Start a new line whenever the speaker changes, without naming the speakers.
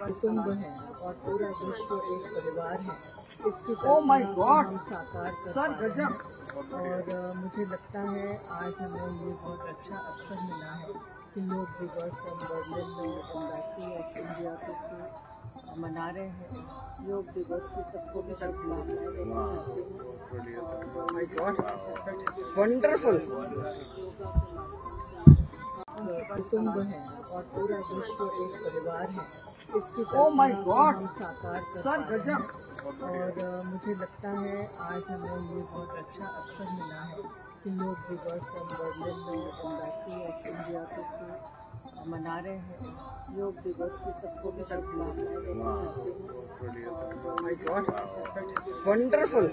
कुटुंब है और पूरा विश्व एक परिवार है। इसकी
Oh my God!
हम साकार
सर गजब!
और मुझे लगता है आज हमें ये बहुत अच्छा अवसर मिला है कि योग दिवस बर्लिन में एम्बेसी ऑफ़ इंडिया को मना रहे हैं। योग दिवस की सबको भी शुभकामनाएँ देना चाहती हूँ।
माय गॉड वंडरफुल
कुटुंब है और पूरा विश्व एक परिवार है। इसकी को
God!
हम साकार
सर गजब!
और मुझे लगता है आज हमें ये बहुत अच्छा अवसर मिला है कि योग दिवस बर्लिन में एम्बेसी ऑफ़ इंडिया को मना रहे हैं। योग दिवस की सबको भी हूँ।
My God wonderful